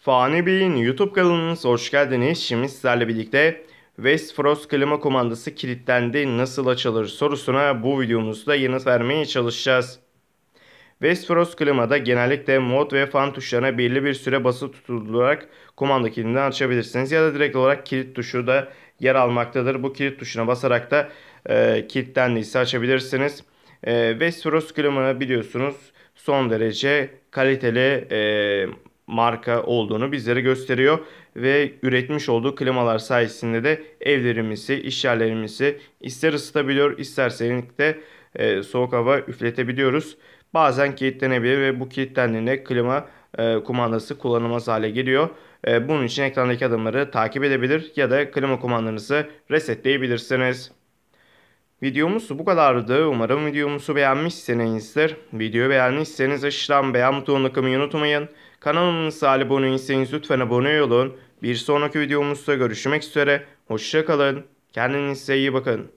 Fani Bey'in YouTube kanalınıza hoş geldiniz. Şimdi sizlerle birlikte Westfrost klima kumandası kilitlendi nasıl açılır sorusuna bu videomuzda yanıt vermeye çalışacağız. Westfrost klimada genellikle mod ve fan tuşlarına belli bir süre basılı tutularak kumanda kilidini açabilirsiniz. Ya da direkt olarak kilit tuşu da yer almaktadır. Bu kilit tuşuna basarak da e, kilitlendiyse açabilirsiniz. E, Westfrost klima biliyorsunuz son derece kaliteli e, marka olduğunu bizlere gösteriyor ve üretmiş olduğu klimalar sayesinde de evlerimizi, iş yerlerimizi ister ısıtabiliyor, isterseniz de e, soğuk hava üfletebiliyoruz. Bazen kilitlenebilir ve bu kilitlendiğinde klima e, kumandası kullanılmaz hale geliyor. E, bunun için ekrandaki adımları takip edebilir ya da klima kumandanızı resetleyebilirsiniz. Videomuz bu kadardı. Umarım videomuzu beğenmişsinizdir. Videoyu beğendiyseniz aşağıdan beğen butonuna kılmayı unutmayın. Kanalımıza abone değilseniz lütfen abone olun. Bir sonraki videomuzda görüşmek üzere. Hoşçakalın. Kendinize iyi bakın.